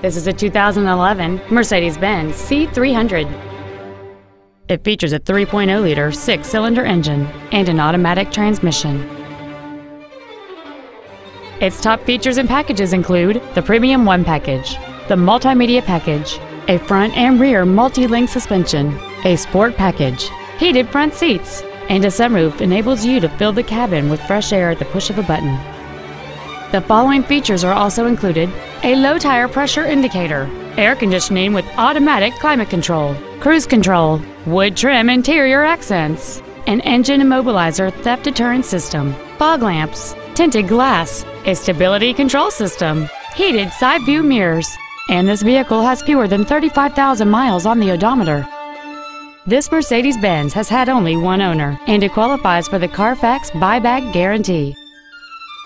This is a 2011 Mercedes-Benz C300. It features a 3.0-liter six-cylinder engine and an automatic transmission. Its top features and packages include the Premium One package, the Multimedia package, a front and rear multi-link suspension, a Sport package, heated front seats, and a sunroof enables you to fill the cabin with fresh air at the push of a button. The following features are also included a low tire pressure indicator, air conditioning with automatic climate control, cruise control, wood trim interior accents, an engine immobilizer theft deterrent system, fog lamps, tinted glass, a stability control system, heated side view mirrors, and this vehicle has fewer than 35,000 miles on the odometer. This Mercedes-Benz has had only one owner, and it qualifies for the Carfax buyback guarantee.